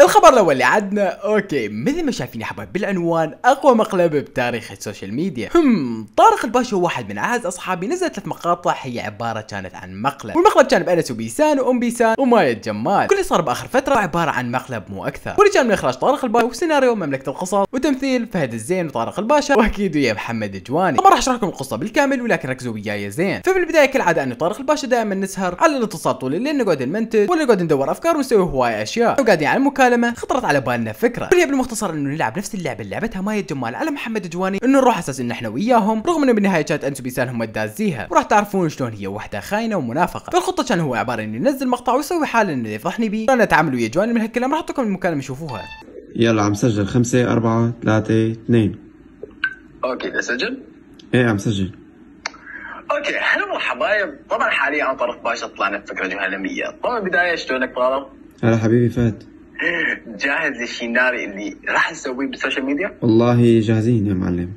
الخبر الأول اللي عندنا okay مثل ما شايفين يا حبايب بالعنوان أقوى مقلب بتاريخ السوشيال ميديا. هم طارق الباشا هو واحد من أعز أصحابي نزلت ثلاث مقاطع هي عبارة كانت عن مقلب. والمقلب كان بأنس وبيسان وأم بيسان ومايا الجمال كل اللي صار بآخر فترة عبارة عن مقلب مو أكثر. واللي كان من إخراج طارق الباشا وسيناريو مملكة القصص وتمثيل فهد الزين وطارق الباشا وأكيد ويا محمد جواني. طبعا راح اشرح لكم القصة بالكامل ولكن ركزوا وياي زين. ففي البداية كالعادة انه طارق الباشا دائما نسهر على الاتصال طول الليل نقعد نمنتج ولا نقعد ندور أفكار ونسوي هواي أشياء. وقاعدين على المكالمه خطرت على بالنا فكرة. وهي بالمختصر إنه نلعب نفس اللعبة اللي لعبتها مايا الجمال. على محمد جواني إنه نروح أساس إن إحنا وياهم رغم إنه بالنهاية كانت انس وبيسان هم الدازيها وراح تعرفون شلون هي وحدة خاينة ومنافقة. فالخطه كان هو عبارة إنه ينزل مقطع ويسوي حاله إنه يفضحني بيه. أنا أتعامل ويا جواني من هالكلام راح احطكم المكالمة شوفوها. يلا عم سجل. خمسة أربعة ثلاثة اثنين. okay تسجل؟ إيه عم سجل. okay هلا حبايب طبعا حاليا أنا طارق باشا طلعنا بفكره جهنمية. طبعا بدايه شلونك طارق؟ هلا حبيبي فهد. جاهز للسيناريو اللي راح نسويه بالسوشيال ميديا؟ والله جاهزين يا معلم.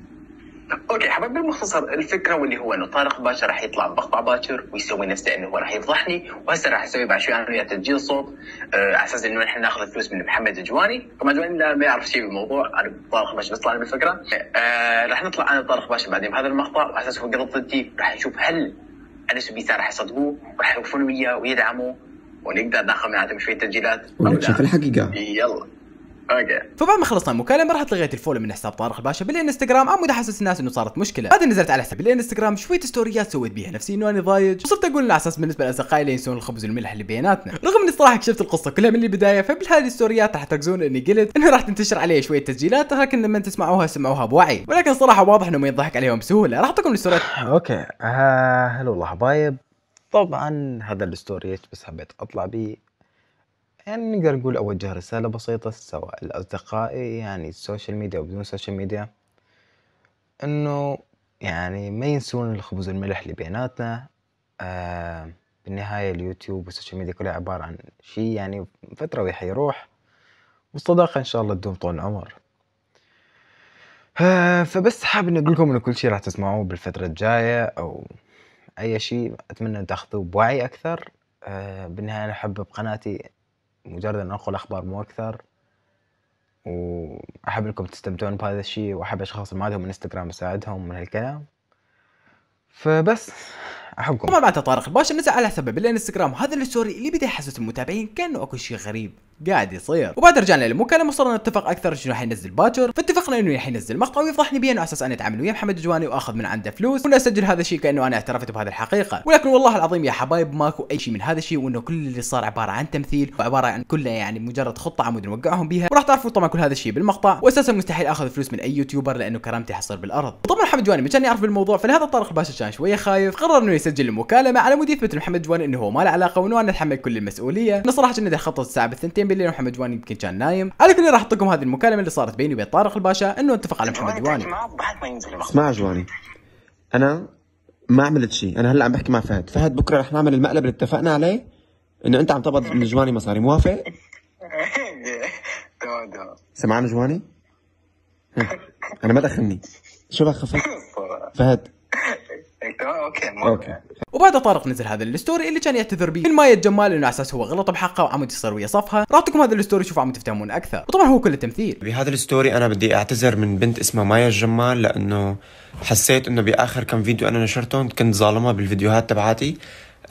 okay حبايب بالمختصر الفكرة واللي هو إنه طارق باشا راح يطلع بمقطع باكر ويسوي نفسه إنه هو راح يفضحني وهسه راح أسوي بعد شوي أنا وياه تسجيل صوت آه، على أساس إنه نحن ناخذ فلوس من محمد جواني طبعا جواني لا ما يعرف شيء بالموضوع أنا طارق باشا بس طلعنا بالفكرة. آه راح نطلع أنا وطارق باشا بعدين بهذا المقطع وعلى أساس هو قرض ضدي راح نشوف هل انس وبيسار راح يصدقوه وراح يوقفون وياه ويدعموه. ونقدر ناخذ من عندهم شوية تسجيلات. لا. ونكشف الحقيقة. يلا. okay. فبعد ما خلصنا. المكالمه رحت لغيت ال follow من حساب طارق الباشا بالإنستغرام. على مود احسس الناس إنه صارت مشكلة. بعدين نزلت على حساب الإنستغرام. شوية story ات سويت بيها نفسي إنه أنا ضايج وصرت أقول على أساس بالنسبة لأصدقائي اللي ينسون الخبز والملح اللي بيناتنا. رغم إني صراحة كشفت القصة كلها من البداية فبهذه ال story ات راح تركزون إني قلت إنه راح تنتشر عليه شوية تسجيلات لكن لما تسمعوها سمعوها بوعي. ولكن صراحة واضح إنه ما يضحك عليهم بسهولة. راح أعطيكم ال story ات okay. آه هلا والله حبايب طبعا هذا ال story بس حبيت أطلع بيه يعني نقدر نقول أوجه رسالة بسيطة سواء لأصدقائي يعني ال social media أو بدون ال social media. إنه يعني ما ينسون الخبز والملح اللي بيناتنا. آه بالنهاية اليوتيوب وال social media كلها عبارة عن شيء يعني فترة وحيروح والصداقة إن شاء الله تدوم طول العمر. آه فبس حابب أقول لكم إنه كل شيء راح تسمعوه بالفترة الجاية أو أي شيء أتمنى تأخذوه بوعي أكثر. آه بالنهاية أنا أحب بقناتي مجرد أن أنقل أخبار مو أكثر. وأحب أنكم تستمتعون بهذا الشيء وأحب أشخاص ما عندهم إنستغرام اساعدهم من هالكلام. فبس أحبكم. طبعا بعد طارق الباشا نزل على حسابه بالانستغرام هذا الستوري اللي بدا يحسس المتابعين كأنه أكو شيء غريب. قاعد يصير. وبعد رجعنا للمكالمه وصرنا نتفق أكثر شنو حينزل باكر. فاتفقنا إنه حينزل مقطع ويفضحني بيه انه على أساس أنا أتعامل ويا محمد جواني وأخذ من عنده فلوس وأنا أسجل هذا الشيء كأنه أنا اعترفت بهذه الحقيقة. ولكن والله العظيم يا حبايب ماكو أي شيء من هذا الشيء وإنه كل اللي صار عبارة عن تمثيل وعبارة عن كله يعني مجرد خطة على مود نوقعهم بيها. وراح تعرفوا طبعا كل هذا الشيء بالمقطع. واساسا مستحيل أخذ فلوس من أي YouTuber لأنه كرامتي حتصير بالأرض. وطبعا محمد جواني ما كان يعرف بالموضوع فلهذا طارق الباشا كان شوية خايف. قرر إنه يسجل المكالمة على مود يثبت لمحمد جواني إنه هو ما له علاقة وإنه أنا أتحمل كل المسؤولية. إنه صراحة كنا خطط الساعة بالثنتين بالليل ومحمد جواني يمكن كان نايم. على كل راح اعطيكم هذه المكالمة اللي صارت بيني وبين طارق الباشا إنه اتفق على محمد جواني بعد ما ينزل المقطع. اسمع جواني أنا ما عملت شيء. أنا هلأ عم بحكي مع فهد. فهد بكرة رح نعمل المقلب اللي اتفقنا عليه إنه أنت عم تقبض من جواني مصاري. موافق؟ تمام تمام. سمعان جواني؟ ها، أنا ما دخلني. شو بك خفت؟ فهد okay okay. وبعد طارق نزل هذا ال story اللي كان يعتذر به. من مايا الجمال انه أساس هو غلط بحقه وعلى مود يصير ويا صفها. اعطيكم هذا ال story شوفوا عم تفهمون أكثر. وطبعا هو كله تمثيل بهذا ال story أنا بدي أعتذر من بنت اسمها مايا الجمال لأنه حسيت إنه بآخر كم فيديو أنا نشرتهم كنت ظالمها بالفيديوهات تبعاتي.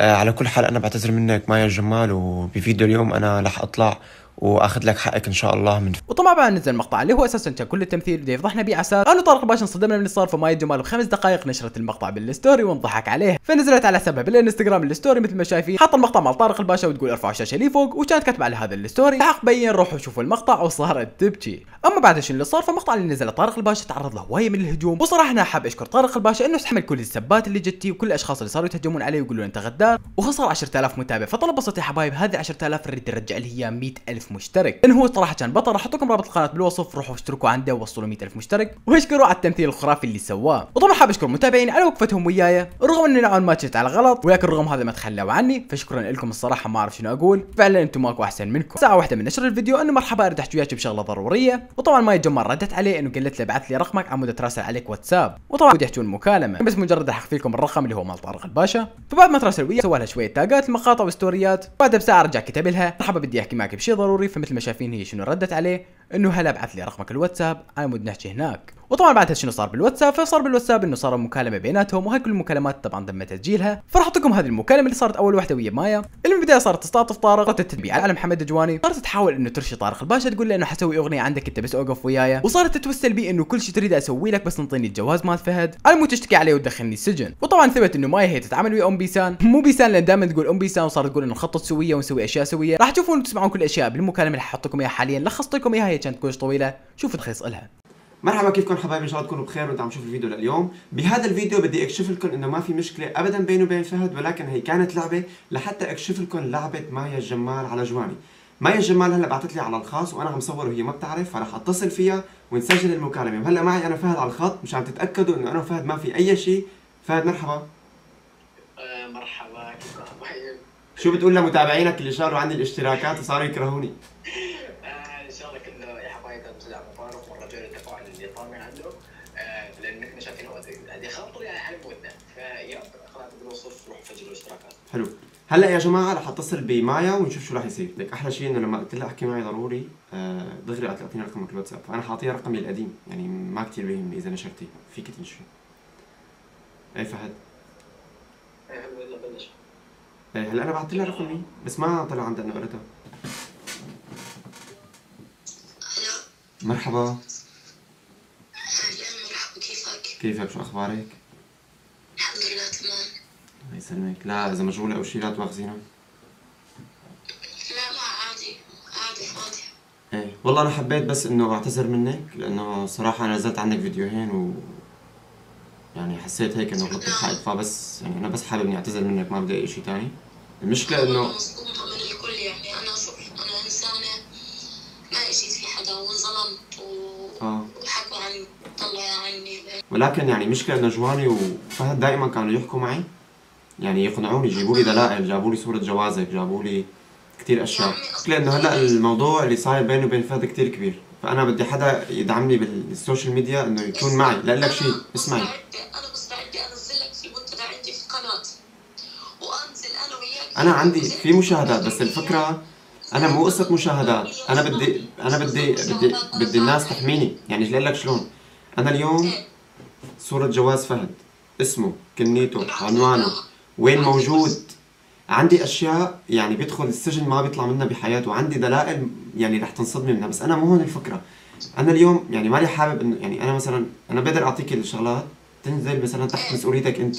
آه على كل حال أنا بعتذر منك مايا الجمال وبفيديو اليوم أنا رح أطلع وأخذ لك حقك إن شاء الله من وطبعا بعد نزل المقطع اللي هو أساسا كان كل التمثيل بده يفضحنا به عسى قالوا طارق باشا انصدمنا من اللي صار فما يجمل بخمس دقائق نشرت المقطع بالستوري وانضحك عليه. فنزلت على سبب بالانستغرام الستوري مثل ما شايفين. حط المقطع مع طارق الباشا وتقول ارفعوا الشاشة لي فوق وكانت كاتبة على هذا الستوري. حق بين روحوا شوفوا المقطع وصارت تبكي. أما بعد شنو اللي صار فمقطع اللي نزله طارق الباشا تعرض له هواية من الهجوم. وصراحة أنا حاب أشكر طارق الباشا إنه استحمل كل السبات اللي جتي وكل الأشخاص اللي صاروا يتهجمون عليه ويقولون أنت غدار. وخسر 10000 متابع. فطلب بسيط يا حبايب هذه 10000 نريد نرجع لي 100000 ألف مشترك. إن هو صراحة بطل راح لكم رابط القناة بالوصف روحوا اشتركوا عنده ووصلوا مئة ألف مشترك واشكروا على التمثيل الخرافي اللي سواه. وطبعا حاب أشكر المتابعين على وقفتهم وياي رغم إن نوعا ما جيت على غلط ولكن رغم هذا ما تخلوا عني فشكرا لكم الصراحة ما أعرف شنو أقول. فعلا أنتم ماكو أحسن منكم. ساعة واحدة من نشر الفيديو إنه مرحبا ارتحت وياك بشغلة ضرورية. وطبعا ما يتجمل ردت عليه إنه قالت له ابعث لي رقمك عمود اتراسل عليك واتساب. وطبعا بدي المكالمة. مكالمه بس مجرد راح اخفي لكم الرقم اللي هو مال طارق الباشا. فبعد ما تراسل وياه سوى لها شوية تاجات مقاطع وستوريات. بعد بساعة رجع كتب لها مرحبا بدي أحكي معك بشي ضروري. ضروري فمثل ما شايفين هي شنو ردت عليه إنه هلا ابعث لي رقمك الواتساب على مود نحكي هناك. وطبعا بعدها شنو صار بالواتساب؟ فصار بالواتساب إنه صار مكالمة بيناتهم وهاي كل المكالمات طبعا تم تسجيلها. فراح اعطيكم هذه المكالمة اللي صارت أول وحده ويا مايا. اللي من البداية صارت تستعطف طارق صارت تتبع على محمد جواني صارت تحاول إنه ترشي طارق الباشا تقول له إنه حسوي أغنية عندك أنت بس أوقف وياي. وصارت تتوسل بي إنه كل شيء تريد أسوي لك بس أنطيني الجواز مال فهد. على مود تشتكي عليه وتدخلني السجن. وطبعا ثبت إنه مايا هي تتعامل ويا أم بيسان. مو بيسان لأن دائما تقول أم بيسان وصارت تقول إنه نخطط سويه ونسوي أشياء سوية. راح تشوفون وتسمعون كل الأشياء. بالمكالمة اللي لكم إياها حاليا. لخصت لكم إياها هي كانت كلش طويلة. شوفوا تلخيص لها مرحبا كيفكم حبايبي؟ إن شاء الله تكونوا بخير وأنتم عم تشوفوا الفيديو لليوم. بهذا الفيديو بدي أكشف لكم إنه ما في مشكلة ابدا بيني وبين فهد ولكن هي كانت لعبة لحتى أكشف لكم لعبة مايا الجمال على جواني. مايا الجمال هلأ بعثت لي على الخاص وأنا عم صور وهي ما بتعرف فراح أتصل فيها ونسجل المكالمة. وهلأ معي أنا فهد على الخط مشان تتأكدوا إنه أنا وفهد ما في أي شيء. فهد مرحبا. آه، مرحبا كيف طيب شو بتقول لمتابعينك اللي شالوا عني الاشتراكات وصاروا يكرهوني آه، ان شاء الله كله يا حبايبي طلع مبارك والرجل التفاعل اللي طار من عنده آه، لأن يعني على مودنا فيا روح سجلوا الاشتراكات حلو. هلأ يا جماعة رح أتصل بمايا ونشوف شو رح يصير. لك أحلى شيء إنه لما قلت لها أحكي معي ضروري آه، دغري قالت أعطيني رقمك الواتساب. فأنا حاطيها رقمي القديم يعني ما كثير بيهمني إذا نشرتي فيك تنشري. إيه فهد؟ يلا بلش إيه هلأ أنا بعثت لها رقمي بس ما طلع عندها مرحبا أهلا مرحبا. كيفك؟ شو أخبارك؟ الحمد لله تمام. الله يسلمك. لا إذا مشغولة أو شيء لا تواخذينا. لا لا عادي عادي فاضي. إيه. والله أنا حبيت بس إنه أعتذر منك لأنه صراحة أنا نزلت عنك فيديوهين و يعني حسيت هيك إنه غلطت بحقك فبس يعني أنا بس حابب إني أعتذر منك ما بدي أي شيء ثاني المشكلة إنه مصدومة من الكل يعني. أنا شوف أنا إنسانة ما إجيت في حدا وانظلمت و... آه. وحكوا عني طلعوا عني. ولكن يعني مشكلة إنه جواني وفهد دائما كانوا يحكوا معي. يعني يقنعوني يجيبوا لي دلائل جابوا لي صورة جوازك جابوا لي كثير أشياء. المشكلة إنه هلأ الموضوع اللي صاير بيني وبين فهد كثير كبير. فأنا بدي حدا يدعمني بالسوشيال ميديا إنه يكون معي. لا لك شيء اسمعي مستعدة أنا مستعدة أنزل لك في منتدى عندي في القناة وأنزل أنا وياك. أنا عندي في مشاهدات بس الفكرة أنا مو قصة مشاهدات. أنا بدي أنا بدي بدي بدي الناس تحميني. يعني أجي لك شلون؟ أنا اليوم صورة جواز فهد. اسمه كنيته عنوانه. وين موجود؟ عندي أشياء يعني بيدخل السجن ما بيطلع منها بحياته. وعندي دلائل يعني رح تنصدمي منها. بس أنا مو هون الفكرة. أنا اليوم يعني ماني حابب انه يعني أنا مثلا أنا بقدر أعطيك الشغلات. تنزل مثلا تحت مسؤوليتك أنت.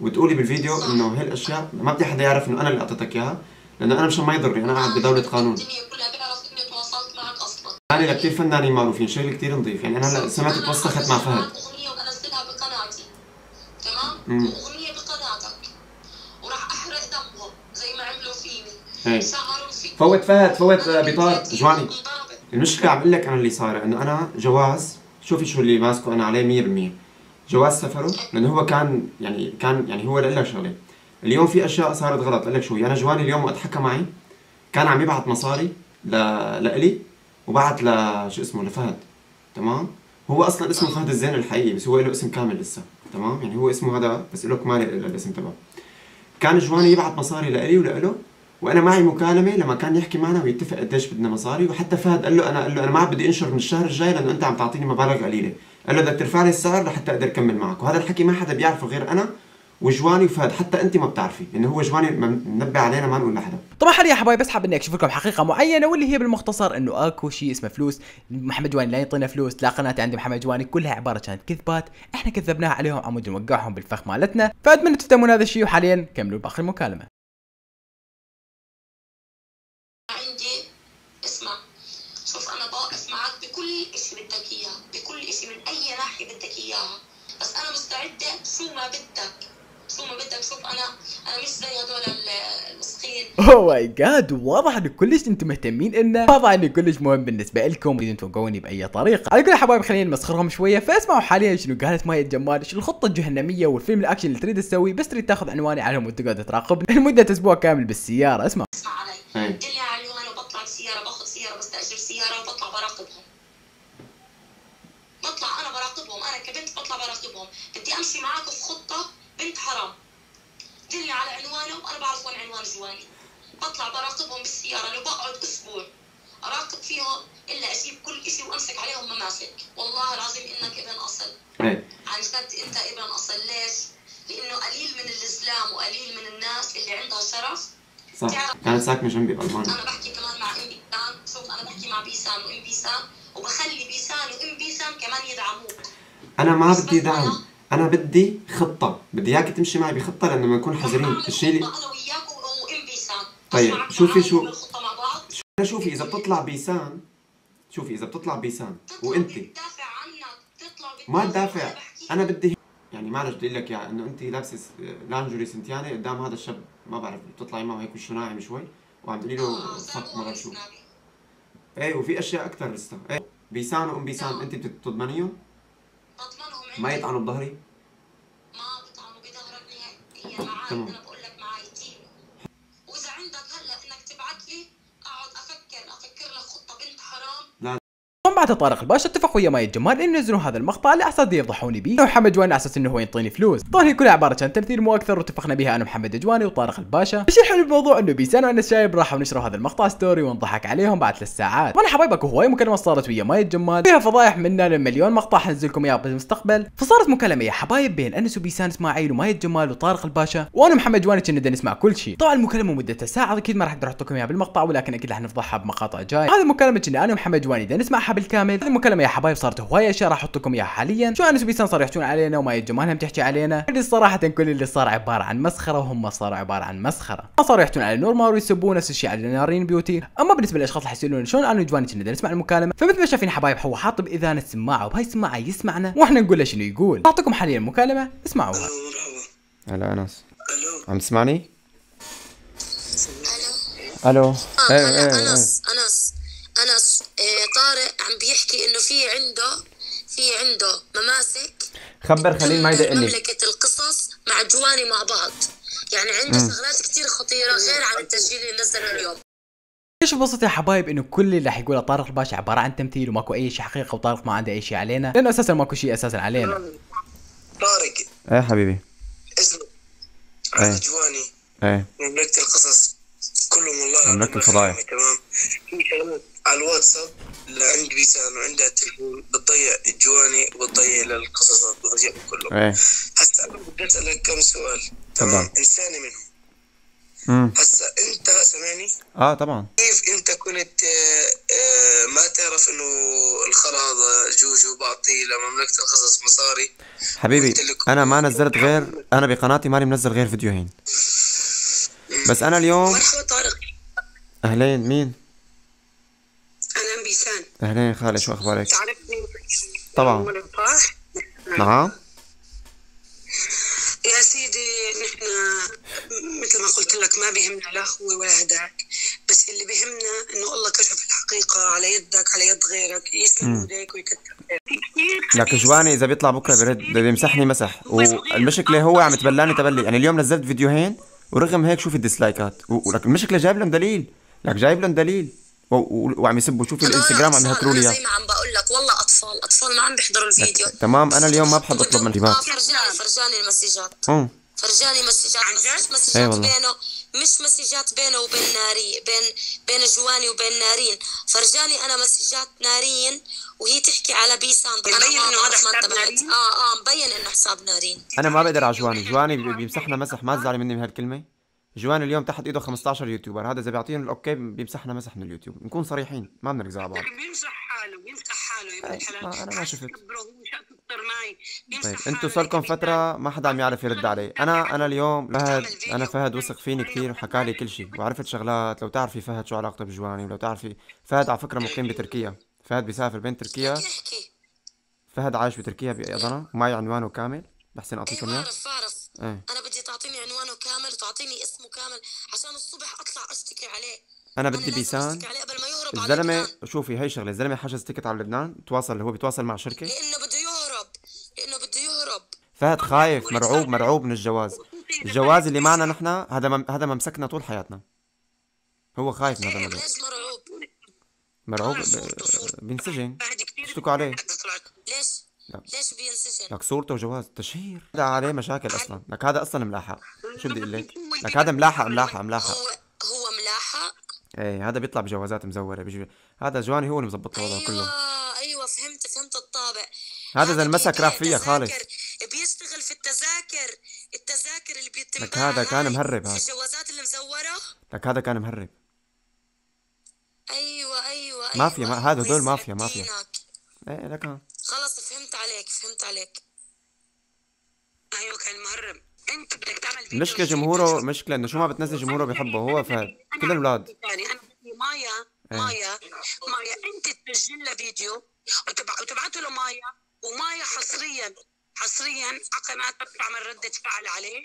وتقولي بالفيديو إنه هاي الاشياء ما بدي حدا يعرف إنه أنا اللي أعطيتك إياها. لأنه أنا مشان ما يضرني أنا قاعد بدولة قانون. الدنيا كلها بيعرف إني تواصلت معك أصلا أنا لكثير فنانين معروفين شغل كثير نظيف يعني أنا هلا سمعت توسخت مع فهد. أغنية بقناتي تمام؟ وأغنية بقناتك وراح أحرق دمهم زي ما عملوا فيني. سهروا فيني. فوت فهد فوت أنا بطار جواني. المشكلة عم أقول لك أنا اللي صاير إنه أنا جواز شوفي شو اللي ماسكه أنا عليه 100% جواز سفره؟ لأنه هو كان يعني كان يعني هو قال لك شغلة. اليوم في أشياء صارت غلط. لك شو أنا جواني اليوم وقت حكى معي كان عم يبعث مصاري ل لإلي وبعت ل شو اسمه لفهد. تمام؟ هو أصلا اسمه فهد الزين الحقيقي بس هو له اسم كامل لسه. تمام؟ يعني هو اسمه هذا بس له كمال الاسم تبعه. كان جواني يبعث مصاري لإلي ولإله وأنا معي مكالمة لما كان يحكي معنا ويتفق قديش بدنا مصاري وحتى فهد قال له أنا قال له أنا ما بدي انشر من الشهر الجاي لأنه أنت عم تعطيني مبالغ قليلة. قال له بدك ترفع لي السعر لحتى أقدر أكمل معك. وهذا الحكي ما حدا بيعرفه غير أنا وجواني وفهد حتى أنت ما بتعرفي إنه هو جواني من- منبه علينا ما نقول لحدا. طبعا حاليا يا حبايبي بس حاب إني أكشف لكم حقيقة معينة واللي هي بالمختصر إنه أكو شيء اسمه فلوس. محمد جواني لا يعطينا فلوس لا قناتي عندي محمد جواني كلها عبارة كانت كذبات. إحنا كذبناها عليهم عمود نوقعهم بالفخ مالتنا. فاتمنى تفهمون هذا الشيء؟ وحاليا كملوا باقي المكالمه عندي اسمع. شوف أنا بوقف معك بكل إشي بدك إياه بكل إشي من أي ناحية بدك إياها. بس أنا مستعدة شو ما بدك. ما بدك شوف أنا أنا مش زي المسخين. oh my God واضح إنه كلش أنتم مهتمين إنه واضح إنه كلش مهم بالنسبة لكم. تريدون توقعوني بأي طريقة. على كل حبايب خلينا نمسخرهم شوية. فاسمعوا حاليا شنو قالت مايا الجمال شو الخطة الجهنمية والفيلم الأكشن اللي تريد تسويه. بس تريد تاخذ عنواني عليهم وتقعد تراقبني. لمدة أسبوع كامل بالسيارة. اسمع. اسمع علي. دلي على العنوان وبطلع بسياره باخذ سيارة بستاجر سيارة وبطلع براقبهم. بطلع أنا براقبهم. أنا كبنت بطلع براقبهم. بدي أمشي معك في خطة بنت حرام. دلني على عنوانه وأنا بعرف وين عنوان جواني. بطلع براقبهم بالسيارة لو بقعد أسبوع. أراقب فيهم إلا أجيب كل شيء وأمسك عليهم مماسك. والله العظيم إنك ابن أصل. إيه. عن جد أنت ابن أصل. ليش؟ لأنه قليل من الإسلام وقليل من الناس اللي عندها شرف. صح. كانت ساكنة جنبي بألمانيا. أنا بحكي كمان مع أم بيسان شوف أنا بحكي مع بيسان وأم بيسان وبخلي بيسان وأم بيسان كمان يدعموك. أنا ما بدي دعم. أنا بدي خطة. بدي إياك تمشي معي بخطة لأنه بنكون حذرين. الشيء اللي أنا طيب، شوفي شو- أنا شوفي إذا بتطلع بيسان شوفي إذا بتطلع بيسان بتدافع ما تدافع. أنا بدي يعني معلش بدي أقول لك يا إنه انت لابسة لانجوري سنتيانة قدام هذا الشاب. ما بعرف بتطلعي معه هيك وشه ناعم شوي؟ وعم تقولي له آه، فك ما بعرف شو. إيه وفي أشياء أكثر لسه. إيه بيسان وام بيسان لا. انت بتضمنيهم؟ ما. يطعنوا بظهري ما بيطعنوا بظهرك نهائي هي معاي تمام. طبعا بعد طارق الباشا اتفق ويا ماي الجمال إنه ينزلون هذا المقطع على أساس يفضحوني بيه ومحمد جواني على أساس إنه هو ينطيني فلوس. طبعا هي كلها عبارة عن تمثيل مو أكثر واتفقنا بها أنا محمد جواني وطارق الباشا. الشيء الحلو بالموضوع؟ إنه بيسان وأنا شايب راحوا نشروا هذا المقطع ستوري ونضحك عليهم بعد ثلاث ساعات. وأنا حبايب أكو هواي مكالمات صارت ويا ماي الجمال فيها فضايح منا لمليون مقطع حنزلكم اياه بالمستقبل. فصارت مكالمة يا حبايب بين أنس وبيسان إسماعيل ومايا الجمال وطارق الباشا. وأنا محمد جواني كنا نسمع كل شيء. طبعا المكالمة مدتها ساعه أكيد ما راح أقدر أحط لكم إياها بالمقطع ولكن أكيد راح نفضحها بمقاطع جاي هذه المكالمة كنا أنا ومحمد جواني نسمعها هذه المكالمة يا حبايب صارت هواي اشياء راح أحط لكم إياها حاليا. شو انس وبيسان صاروا يحكون علينا ومايا الجمال هم تحكي علينا. اللي صراحة كل اللي صار عبارة عن مسخرة وهم صاروا عبارة عن مسخرة. ما صاروا يحكون على نورمال ويسبون نفس الشيء على نارين بيوتي. أما بالنسبة للأشخاص اللي يسالون شلون أنا وجواني كنا؟ نسمع المكالمة. فمثل ما شايفين حبايب هو حاط بإذانة السماعه وبهاي السماعة يسمعنا وإحنا نقول له شنو يقول. أعطيكم حاليا المكالمة اسمعوها هلا أنس. ألو. عم تسمعني؟ ألو. ألو. إيه هلا إيه إيه. أنس أنس. أنس إيه طارق عم بيحكي إنه في عنده في عنده مماسك خبر خليل ما يدق لي. مملكة القصص مع جواني مع بعض. يعني عنده شغلات كتير خطيرة غير عن التسجيل اللي نزله اليوم. إيش البسط يا حبايب إنه كل اللي راح يقوله طارق الباشا عبارة عن تمثيل وماكو أي شيء حقيقة وطارق ما عنده أي شيء علينا. لأنه أساسا ماكو شيء أساسا علينا. طارق إيه حبيبي. اسمع. إيه. أنا جواني. إيه. مملكة القصص. كلهم والله مملكة الفضايح. تمام؟ في شغلات على الواتساب لعند بيسان وعندها التليفون بتضيع الجواني وبتضيع للقصصات وبضيع كله إيه. هسا أنا بدي أسألك كم سؤال. تمام. إنساني منهم. هسا أنت سامعني؟ آه طبعا. كيف أنت كنت آه، آه، ما تعرف إنه الخرا هذا جوجو بعطيه لمملكة القصص مصاري؟ حبيبي أنا ما نزلت غير أنا بقناتي ماني منزل غير فيديوهين. بس أنا اليوم مرحبا طارق. أهلين مين؟ بيسان أهلين خالي شو أخبارك؟ تعرفني؟ طبعا. نعم. يا سيدي نحن مثل ما قلت لك ما بيهمنا لا هو ولا هداك. بس اللي بيهمنا إنه الله كشف الحقيقة على يدك على يد غيرك يسلم ايديك ويكتر خيرك لك جواني إذا بيطلع بكرة برد بده يمسحني مسح. والمشكلة هو عم تبلاني تبلي. يعني اليوم نزلت فيديوهين ورغم هيك شوف ال dislikes. ولك المشكلة جايب لهم دليل. لك جايب لهم دليل. وعم يسبوا شوف الإنستغرام عم يهكروا لي زي ما عم بقول لك والله أطفال أطفال ما عم بيحضروا الفيديو. تمام أنا اليوم ما بحب أطلب من شباب فرجاني فرجاني المسجات. فرجاني مسجات مش إيه مسجات والله. بينه مش مسجات بينه وبين ناري بين بين جواني وبين نارين. فرجاني أنا مسجات نارين وهي تحكي على بيسان مبين إنه هذا حساب. نارين؟ آه آه مبين إنه حساب نارين. أنا ما بقدر على جواني. جواني بي- بيمسحنا مسح ما تزعلي مني من جواني اليوم تحت إيده 15 يوتيوبر. هذا إذا بيعطيهم ال okay بيمسحنا مسح من اليوتيوب. نكون صريحين ما بنركز على بعض. بيمسح حاله بيمسح حاله. يا ابن الحلال ما- أنا ما شفت. طيب أنتوا صار لكم فترة ما حدا عم يعرف يرد علي. أنا أنا اليوم فهد أنا فهد وثق فيني كثير وحكى لي كل شيء وعرفت شغلات. لو تعرفي فهد شو علاقته بجواني. ولو تعرفي فهد على فكرة مقيم بتركيا. فهد بيسافر بين تركيا. فهد عايش بتركيا بأذنة ومعي عنوانه كامل. بحسن أعطيكم أيوه إياه. إيه. أنا بدي تعطيني عنوانه كامل وتعطيني اسمه كامل عشان الصبح أطلع أشتكي عليه. أنا أنا بدي بيسان. أشتكي عليه قبل ما يهرب على الزلمه. شوفي هي شغلة الزلمة حجز تيكت على لبنان تواصل هو بيتواصل مع شركة؟ لأنه بده يهرب لأنه بده يهرب. فهد خايف مرعوب مرعوب من الجواز. الجواز اللي معنا نحن هذا مم... هذا ممسكنا طول حياتنا. هو خايف من هذا الموضوع. مرعوب؟ مرعوب ب... بينسجن. اشتكوا عليه. لا. ليش بينسجن؟ لك صورته وجواز. تشهير. هذا عليه مشاكل أصلا. لك هذا أصلا ملاحق. شو بدي أقول لك؟ لك هذا ملاحق ملاحق ملاحق. هو هو ملاحق؟ إيه هذا بيطلع بجوازات مزورة. بيجي هذا جواني هو اللي مظبط الوضع كله. أيوه فهمت فهمت الطابع. هذا إذا المسك راح فيها خالص. بيشتغل في التذاكر. التذاكر اللي بيتم لك هذا كان مهرب هذا. الجوازات اللي مزوره لك هذا كان مهرب. أيوه أيوه مافيا، أيوة. ما- هذا دول مافيا، مافيا. إيه لك ها. فهمت عليك. أيوه كان مهرب أنت بدك تعمل فيديو جديد جمهوره مشكلة إنه شو ما بتنزل جمهوره بيحبه هو فهد أنا كل الأولاد. يعني أنا بدي مايا إيه. مايا مايا أنت تسجل له فيديو وتبع وتبعته له مايا ومايا حصريا حصريا على قناتك بتعمل ردة فعل عليه.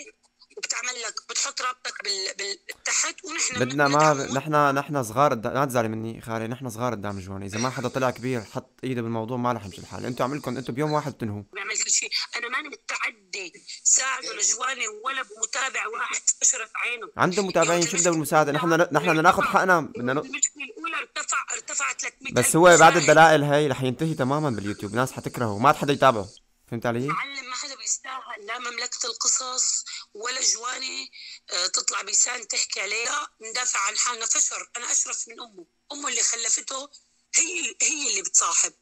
وبتعمل لك بتحط رابطك بال... بال... تحت ونحن بدنا ما. نحن نحن صغار الد... ما تزعلي مني خالي نحن صغار قدام جواني إذا ما حدا طلع كبير حط إيده بالموضوع ما رح يمشي الحال. أنتوا عملكم أنتوا بيوم واحد بتنهوا. بعمل كل شيء. أنا ماني متعدي ساعد ولا جواني ولا بمتابع واحد اشرت عينه. عنده متابعين يعني شو بدنا بالمساعدة؟ نحن نحن بدنا ناخذ حقنا بدنا ن... المشكلة الأولى ارتفع ارتفع 300 بس هو بعد الدلائل هاي رح ينتهي تماما باليوتيوب. ناس حتكرهه ما عاد حدا يتابعه. فهمت علي؟ معلم ما حدا بيستاهل لا مملكة القصص ولا جواني آه، تطلع بلسان تحكي عليه لا ندافع عن حالنا فشر. أنا أشرف من أمه. أمه اللي خلفته هي هي اللي بتصاحب.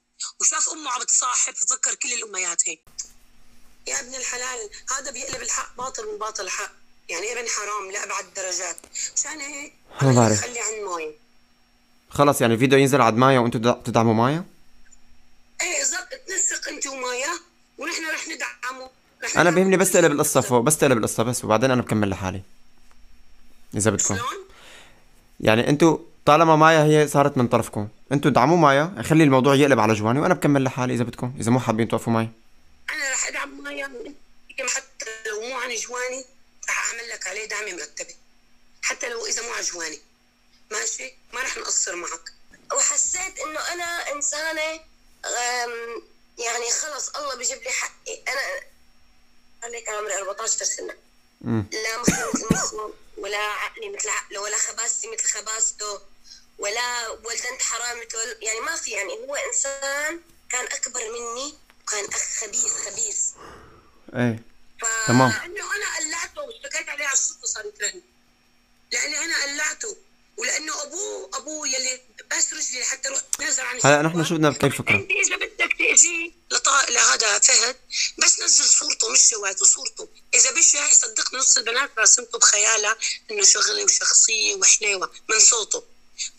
وشاف أمه عم بتصاحب تذكر كل الأميات هيك. يا ابن الحلال هذا بيقلب الحق باطل والباطل حق. يعني ابن حرام لأبعد الدرجات. مشان هيك؟ ما بعرف. خلي عن ماي. خلص يعني الفيديو ينزل عد مايا وانتوا تدع- تدعموا مايا؟ إيه بالضبط تنسق انت ومايا. ونحن رح ندعمه. رح أنا. بيهمني بس تقلب القصة فوق بس تقلب القصة بس وبعدين أنا بكمل لحالي. إذا بدكم؟ يعني أنتوا طالما مايا هي صارت من طرفكم أنتوا دعموا مايا خلي الموضوع يقلب على جواني وأنا بكمل لحالي إذا بدكم إذا مو حابين توقفوا معي. أنا رح أدعم مايا حتى لو مو عن جواني رح أعمل لك عليه دعم مرتبة. حتى لو إذا مو عجواني ماشي؟ ما رح نقصر معك. وحسيت إنه أنا إنسانة يعني خلص الله بيجيب لي حقي. أنا أنا كان عمري 14 سنه لا مخي مثل مخه ولا عقلي مثل عقله ولا خباستي مثل خباسته ولا ولدنت حرام مثل يعني ما في يعني هو إنسان كان أكبر مني وكان أخ خبيث خبيث. إيه. تمام. لأنه أنا قلعته واشتكيت عليه على الشرطة صار يكرهني لأني أنا قلعته. ولأنه ابوه أبوه يلي بس رجلي لحتى أروح نزل عن هلا. نحن شو بدنا بكيف فكره انت إذا بدك تأجي لطا... لهذا فهد بس نزل صورته مش جواته صورته إذا بشع صدقني نص البنات راسمته بخيالها إنه شغلة وشخصية وحليوه من صوته.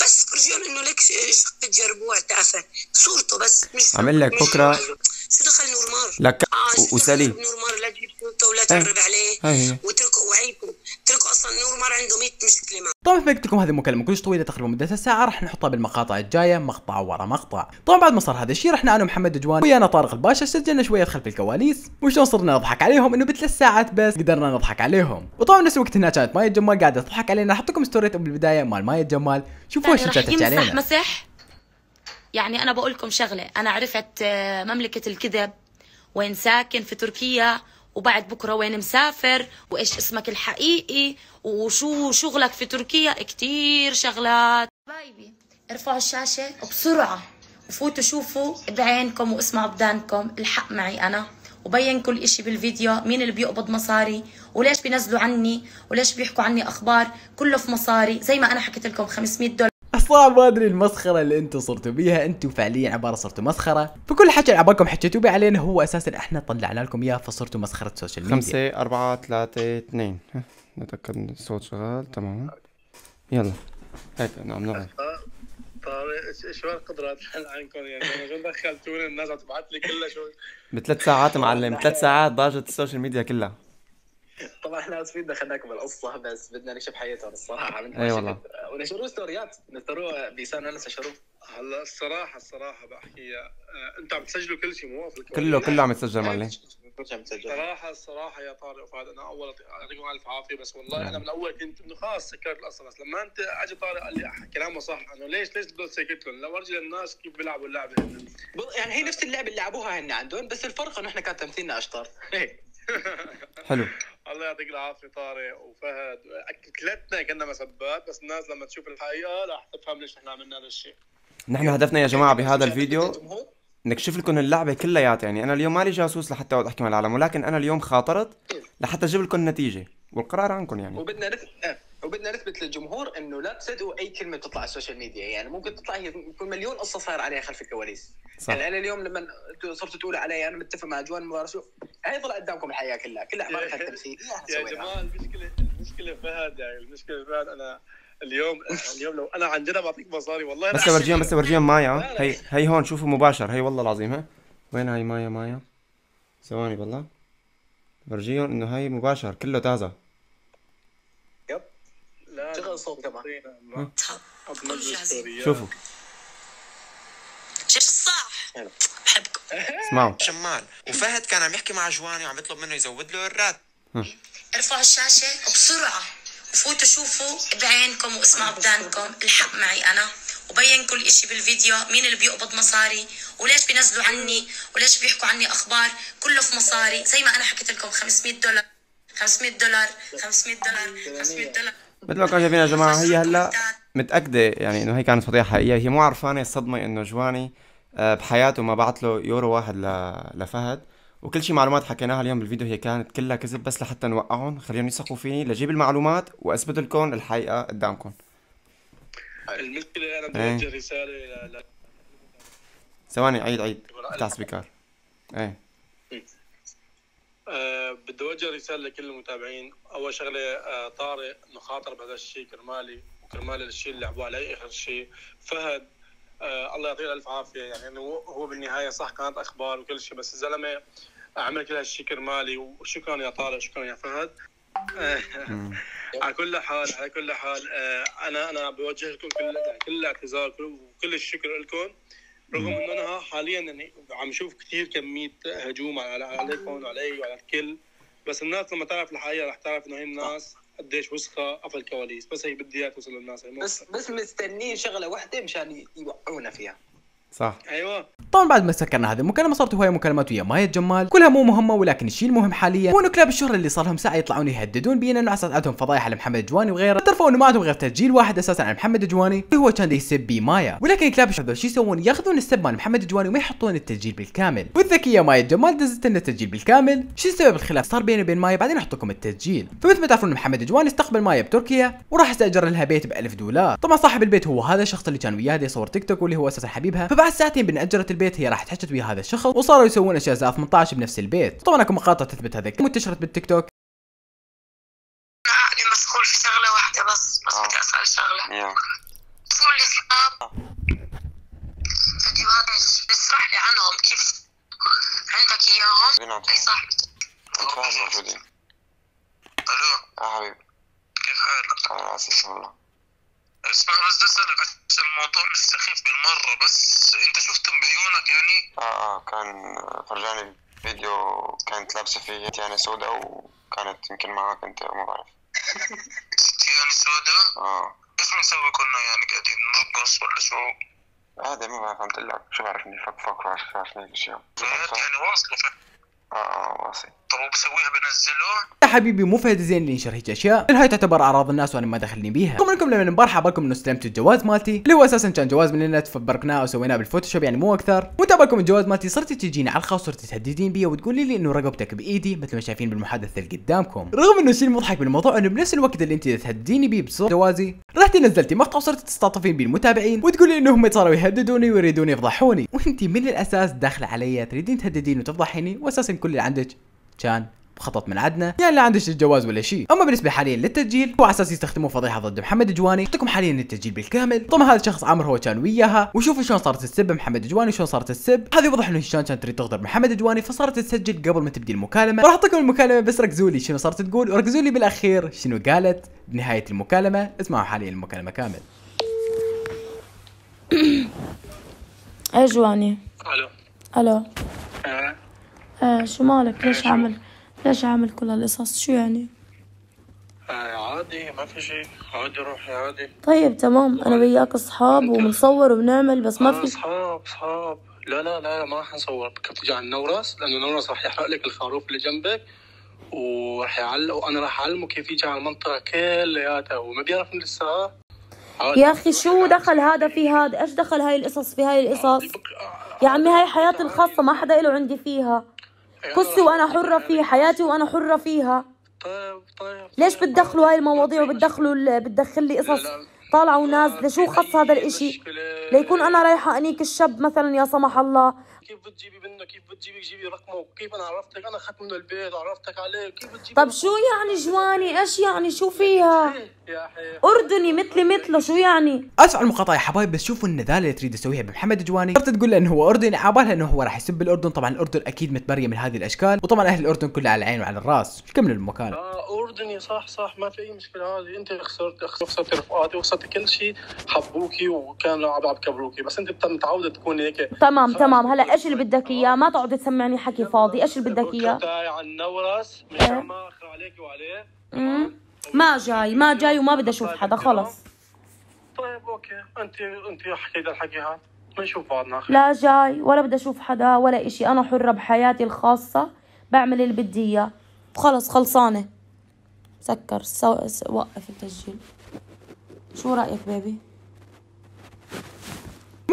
بس فرجيهم إنه لك شقة جربوع تافه صورته بس مش أقول لك جواله. شو دخل نور مار لك آه، وسالي نور مار لا تجيب صورته ولا تعرب عليه. هي. واتركوا وعيكم. اتركوا أصلا نور مار عنده 100 مشكلة معه. طبعا في وقتكم هذه المكالمة كلش طويلة تقريبا مدتها ساعة راح نحطها بالمقاطع الجاية مقطع ورا مقطع. طبعا بعد ما صار هذا الشيء رحنا أنا ومحمد جوان ويانا طارق الباشا سجلنا شوية خلف الكواليس وشلون صرنا نضحك عليهم؟ إنه بثلاث ساعات بس قدرنا نضحك عليهم. وطبعا نفس الوقت هنا كانت مايا الجمال قاعدة تضحك علينا. أحط لكم ستوريات بالبداية مال مايا الجمال شوفوا إيش كانت تحكي علينا. مسح؟ يعني أنا بقول لكم شغلة. أنا عرفت آه، مملكة الكذب وين ساكن في تركيا وبعد بكرة وين مسافر وإيش اسمك الحقيقي وشو شغلك في تركيا؟ كتير شغلات. بايبي ارفعوا الشاشة وبسرعه وفوتوا شوفوا بعينكم واسمعوا بدانكم الحق معي أنا. وبين كل إشي بالفيديو مين اللي بيقبض مصاري وليش بينزلوا عني وليش بيحكوا عني أخبار كله في مصاري زي ما أنا حكيت لكم 500 دولار. صعب ما أدري المسخرة اللي أنتم صرتوا بيها. أنتم فعليا عبارة صرتوا مسخرة. فكل حكي اللي عبالكم حكيتوا بيه علينا. هو أساسا إحنا طلعنا لكم اياه فصرتوا مسخرة social media خمسة أربعة ثلاثة اثنين. ها، نتأكد إن الصوت شغال. تمام. يلا. هيك نعم نعم. طارق إيش- شو هالقدرات عنكم يعني؟ أنا شو دخلتوني؟ الناس عم تبعث لي كلها شو؟ بثلاث ساعات معلم. ثلاث ساعات ضاجت ال social media كلها. طبعا إحنا آسفين دخلناكم بالقصة بس بدنا نكشف حقيقتهم الصراحة. من أي والله. ونشروا ستوريات؟ نشروه بيسان أنا نشروه هلا الصراحة الصراحة بحكي آه، أنتوا عم تسجلوا كل شيء مو. كله كله عم يتسجل معلم صراحة الصراحة يا طارق وفهد أنا أول يعطيكم ألف عافية بس والله أنا من أول كنت إنه خلاص سكرت القصة بس لما أنت أجى طارق قال لي كلامه صح إنه ليش ليش تضل ساكت لهم؟ لو أرجي للناس كيف بيلعبوا اللعبة. يعني هي نفس اللعبة اللي لعبوها هن عندهم بس الفرق إنه إحنا كان تمثيلنا أشطر. هيك حلو. الله يعطيك العافية طارق وفهد. كلتنا كنا مسبات بس الناس لما تشوف الحقيقة راح تفهم ليش نحن عملنا هذا الشيء. نحن هدفنا يا جماعة بهذا الفيديو نكشف لكم اللعبة كلياتها يعني أنا اليوم مالي جاسوس لحتى أقعد أحكي مع العالم ولكن أنا اليوم خاطرت لحتى أجيب لكم النتيجة والقرار عنكم يعني. وبدنا نث... آه، وبدنا نثبت للجمهور إنه لا تصدقوا أي كلمة بتطلع على ال social media. يعني ممكن تطلع هي يكون مليون قصة صاير عليها خلف الكواليس. صح. يعني أنا اليوم لما صرتوا تقولوا علي أنا متفق مع جوان مباراه شو هي طلع قدامكم الحياة كلها كلها احمر التمثيل. يا. جماعة المشكلة المشكلة فهد يعني المشكلة فهد أنا اليوم اليوم لو أنا عن جد بعطيك مصاري والله بس اورجيهم بس اورجيهم مايا. هي هي هون شوفوا مباشر. هي والله العظيم ها. وين هاي مايا مايا؟ ثواني بالله. برجيهم إنه هاي مباشر كله تازة. يب. لا شغل صوت كمان شوفوا. الصح حلو. بحبكم. اسمعوا. شمال. وفهد كان عم يحكي مع جواني وعم يطلب منه يزود له الرات ارفعوا الشاشة وبسرعة وفوتوا شوفوا بعينكم واسمعوا بدانكم. الحق معي أنا. وبين كل إشي بالفيديو مين اللي بيقبض مصاري؟ وليش بينزلوا عني؟ وليش بيحكوا عني أخبار؟ كله في مصاري. زي ما أنا حكيت لكم 500 دولار. 500 دولار. 500 دولار. 500 دولار. مثل ما كانوا شايفين يا جماعة هي هلا متأكدة يعني إنه هي كانت فضيحة حقيقية. هي مو عرفانة الصدمة إنه جواني آه، بحياته ما بعت له يورو واحد. لفهد. وكل شيء معلومات حكيناها اليوم بالفيديو هي كانت كلها كذب بس لحتى نوقعهم. خليهم يثقوا فيني لجيب المعلومات واثبت لكم الحقيقة قدامكم. المشكلة أنا إيه. بدي اوجه رسالة ل- ثواني عيد عيد. افتح سبيكار إيه. آه، بدي أوجه رسالة لكل المتابعين. أول شغلة آه، طارق انه خاطر بهذا الشيء كرمالي وكرمال الشيء اللي لعبوه علي آخر شيء. فهد آه الله يعطيه الف عافية. يعني هو- هو بالنهاية صح كانت أخبار وكل شيء بس الزلمة عمل كل هالشيء كرمالي وشكرا يا طارق شكرا يا فهد. على كل حال على كل حال آه، أنا أنا بوجه لكم كل كل الاعتذار كل- وكل الشكر لكم. رغم إنه أنا حاليا يعني عم شوف كثير كمية هجوم على عليكم وعلي وعلى الكل بس الناس لما تعرف الحقيقة رح تعرف إنه هي الناس. قديش وسخة قفل الكواليس بس هي بدي إياها توصل للناس بس بس مستنين شغلة واحدة مشان يوقعونا فيها. صح. أيوه. طبعا بعد ما سكرنا هذه المكالمة صارت هواية مكالمات ويا مايا جمال. كلها مو مهمة ولكن الشيء المهم حاليا هو إنه كلاب الشهرة اللي صار لهم ساعة يطلعون يهددون بينا إنه على أساس عندهم فضايح على محمد جواني وغيره. اعترفوا إنه ما عندهم غير تسجيل واحد أساسا عن محمد جواني. اللي هو كان يسب بيه مايا. ولكن كلاب الشهرة شو يسوون؟ ياخذون السب مال محمد جواني وما يحطون التسجيل بالكامل. والذكيه مايا جمال دزت لنا التسجيل بالكامل. شو سبب الخلاف؟ صار بيني وبين مايا بعدين أحط لكم التسجيل. فمثل ما تعرفون محمد جواني استقبل مايا بتركيا وراح أستأجر لها بيت ب 1000 دولار. طبعا صاحب البيت هو هذا الشخص اللي كان وياها يصور تيك توك واللي هو أساسا حبيبها. فبعد ساعتين من اجرت البيت هي راحت حكت ويا هذا الشخص وصاروا يسوون أشياء زي 18 بنفس البيت. طبعا أكو مقاطع تثبت هذا الكلام منتشرت بالتيك توك. أنا عقلي مسؤول في شغلة واحدة بس بس بدي أسأل شغلة. اللي صار فيديوهات إيش اشرح لي عنهم كيف عندك إياهم. أي صاحبتي فهد موجودين. ألو. يا حبيبي. كيف حالك؟ أنا اسف والله اسمع بس بدي اسالك عشان الموضوع مش سخيف بالمرة بس انت شفتهم بعيونك يعني؟ آه آه كان فرجاني فيديو كانت لابسة فيه يعني سوداء وكانت يمكن معاك انت ما بعرف. يعني سوداء آه. إيش بنسوي كنا يعني قاعدين نرقص ولا شو؟ هذا ما بعرف فهمت لك شو بعرفني؟ فك فك اشياء فهمت يعني واصلة فهمت آه واصل طب وبسويها بنزله؟ يا حبيبي مو فهد زين اللي ينشر هيك أشياء. لأن هاي تعتبر أعراض الناس وأنا ما دخلني بيها. طبعا لكم لما امبارح بالكم انه استلمت الجواز مالتي اللي هو أساسا كان جواز من النت فبركناه وسويناه بال Photoshop يعني مو أكثر. وإنت بالكم الجواز مالتي صرت تجيني على الخاص صرت تهددين بي وتقولي لي إنه رقبتك بإيدي مثل ما شايفين بالمحادثة اللي قدامكم. رغم إنه الشيء المضحك بالموضوع إنه بنفس الوقت اللي إنت تهدديني بيه بصوت جوازي رحتي نزلتي مقطع وصرت تستعطفين بيه المتابعين وتقولي انه هم صاروا يهددوني ويريدون يفضحوني. وانت من الأساس داخله علي تريدين تهددين وتفضحيني واساسا كل اللي عندك كان خطط من عندنا يعني لا عندش الجواز ولا شيء. أما بالنسبة حاليا للتسجيل هو على أساس يستخدموا فضيحة ضد محمد جواني. اعطيكم حاليا التسجيل بالكامل. طبعا هذا الشخص عامر هو كان وياها. وشوفوا شلون صارت تسب محمد جواني شلون صارت تسب هذا يوضح إنه شلون كانت تريد تغدر محمد جواني فصارت تسجل قبل ما تبدي المكالمة. راح اعطيكم المكالمة بس ركزوا لي شنو صارت تقول وركزوا لي بالأخير شنو قالت بنهايه المكالمة. اسمعوا حاليا المكالمة كامل. إيه جواني؟ ألو. ألو. آه. إيه شو مالك؟ ليش عامل؟ ليش عامل كل هالقصص؟ شو يعني؟ آه عادي ما في شيء. عادي روحي عادي. طيب تمام. أنا وياك أصحاب وبنصور وبنعمل بس ما آه، في أصحاب أصحاب. لا لا لا ما راح نصور. على النورس لأنه النورس راح يحرق لك الخروف اللي جنبك وراح يعلق وأنا راح أعلمه كيف يجي على المنطقة كلياتها وما بيعرف من لسه. يا أخي شو دخل هذا في هذا؟ إيش دخل هاي القصص في هاي القصص؟ يا عمي هاي حياتي الخاصة ما حدا له عندي فيها. كسي وأنا حرة فيه حياتي وأنا حرة فيها طيب طيب ليش. بتدخلوا هاي المواضيع في وبتدخلوا بتدخل لي قصص لا. طالعة ونازلة شو خص هذا الإشي. ليكون أنا رايحة أنيك الشاب مثلا يا سمح الله كيف بتجيبي منه؟ كيف بتجيبي جيبي رقمه؟ كيف أنا عرفتك؟ أنا اخذت منه البيت عرفتك عليه. كيف بتجيبي طب شو يعني جواني؟ إيش يعني؟ شو فيها؟ رقمه؟ يا أخي أردني مثلي مثله شو يعني؟ اسف على المقاطعة يا حبايب بس شوفوا النذاله اللي تريد تسويها بمحمد جواني. صرت تقول له إنه هو أردني؟ عبالها إنه هو راح يسب الأردن. طبعا الأردن أكيد متبرية من هذه الأشكال. وطبعا أهل الأردن كلها على العين وعلى الرأس. كملوا المكالمه آه أردني صح صح. ما في أي مشكلة. هذه أنت خسرت خسرت رفقاتي وخسرت كل شيء. حبوكي وكانوا عم عم كبروكي. بس أنت متعوده تكون هيك. تمام. تمام. هلا أيش اللي بدك إياه؟ ما تقعد تسمعني حكي فاضي. أيش اللي بدك إياه؟ النورس مش إيه. عم اخر عليك وعليه. مم. ما جاي ما جاي وما بدي أشوف حدا خلص. طيب okay. أنت أنت حكيت الحكي هذا. بنشوف بعضنا أخي. لا جاي ولا بدي أشوف حدا ولا إشي. أنا حرة بحياتي الخاصة. بعمل اللي بدي إياه. خلص خلصانة. سكر سو... وقف التسجيل. شو رأيك baby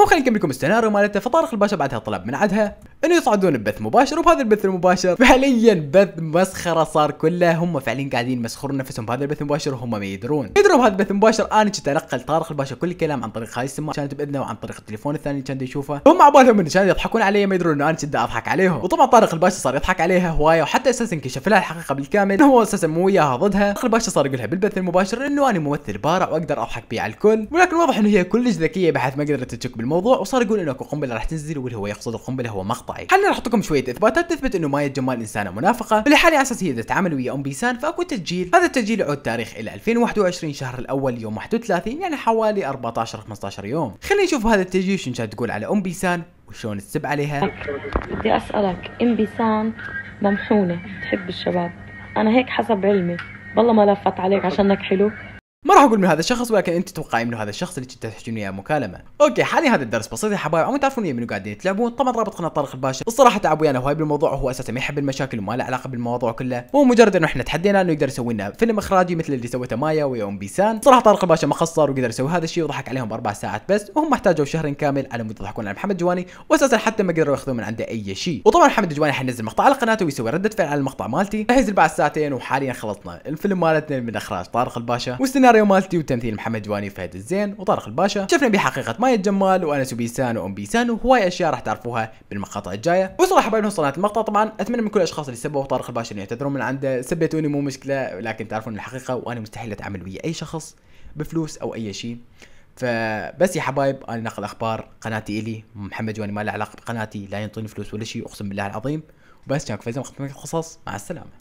مو خلينا نكمل لكم السيناريو مالته فطارق الباشا بعدها طلب من عدها انه يصعدون ببث مباشر وبهذا البث المباشر فعليا بث مسخرة صار كله. هم فعليا قاعدين يمسخرون نفسهم بهذا البث المباشر وهم ما يدرون. يدرون بهذا البث المباشر أنا كنت انقل طارق الباشا كل الكلام عن طريق هاي السماعة كانت بإذنه وعن طريق التليفون الثاني اللي كان يشوفه. هم عبالهم إنه كانوا يضحكون علي ما يدرون إنه أنا كنت أضحك عليهم. وطبعا طارق الباشا صار يضحك عليها هواية وحتى أساسا انكشف لها الحقيقة بالكامل هو أساسا مو وياها ضدها. طارق الباشا صار يقولها بالبث المباشر إنه أنا ممثل بارع وأقدر أضحك بيه على الكل. ولكن واضح إنه هي كلش ذكية بحيث ما قدرت تشك بالموضوع وصار يقول إنه أكو قنبلة راح تنزل واللي هو يقصد القنبلة هو مقطعي خلينا نحط لكم شوية. اثباتات تثبت إنه مايا جمال إنسانة منافقة اللي حاليا على أساس هي تتعامل ويا أم بيسان فأكو تسجيل. هذا التسجيل يعود تاريخ إلى 2021 شهر الأول يوم 31 يعني حوالي 14 15 يوم. خلينا نشوف هذا التسجيل شو كانت تقول على أم بيسان وشلون تسب عليها. بدي أسألك أم بيسان ممحونة تحب الشباب؟ أنا هيك حسب علمي. والله ما لفت عليك عشانك حلو. ما راح أقول من هذا الشخص ولكن أنت تتوقعين منه هذا الشخص اللي كنت تحكون وياه مكالمة. okay حاليا هذا الدرس بسيط يا حبايب. عم تعرفون ويا قاعدين تلعبون طبعا رابط قناة طارق الباشا. الصراحة تعب ويانا هواي بالموضوع وهو أساسا ما يحب المشاكل وما له علاقة بالموضوع كله. هو مجرد إنه إحنا تحدينا إنه يقدر يسوي لنا فيلم إخراجي مثل اللي سوته مايا ويا بيسان. صراحة طارق الباشا ما قصر وقدر يسوي هذا الشيء وضحك عليهم بأربع ساعات بس وهم احتاجوا شهرين كامل. على مود يضحكون على محمد جواني؟ واساسا حتى ما قدروا ياخذون من عنده أي شيء. وطبعا محمد جواني حينزل مقطع على قناته ويسوي ردة فعل على المقطع مالتي. راح بعد ساعتين وحاليا خلصنا الفيلم مالتنا من إخراج طارق الباشا. والسيناريو مالتي وتمثيل محمد جواني وفهد الزين وطارق الباشا. شفنا بحقيقة مايا الجمال وانس وبيسان وام بيسان وهواي أشياء راح تعرفوها بالمقاطع الجاية. وصراحة حبايبنا وصلنا المقطع طبعا أتمنى من كل الأشخاص اللي سبوا طارق الباشا إنه يعتذرون من عنده. سبيتوني مو مشكلة لكن تعرفون الحقيقة وأنا مستحيل أتعامل ويا أي شخص بفلوس أو أي شيء. فبس يا حبايب أنا ناقل أخبار قناتي إلي. محمد جواني ما له علاقة بقناتي لا ينطيني فلوس ولا شيء أقسم بالله العظيم. وبس كان مقطع القصص. مع السلامة.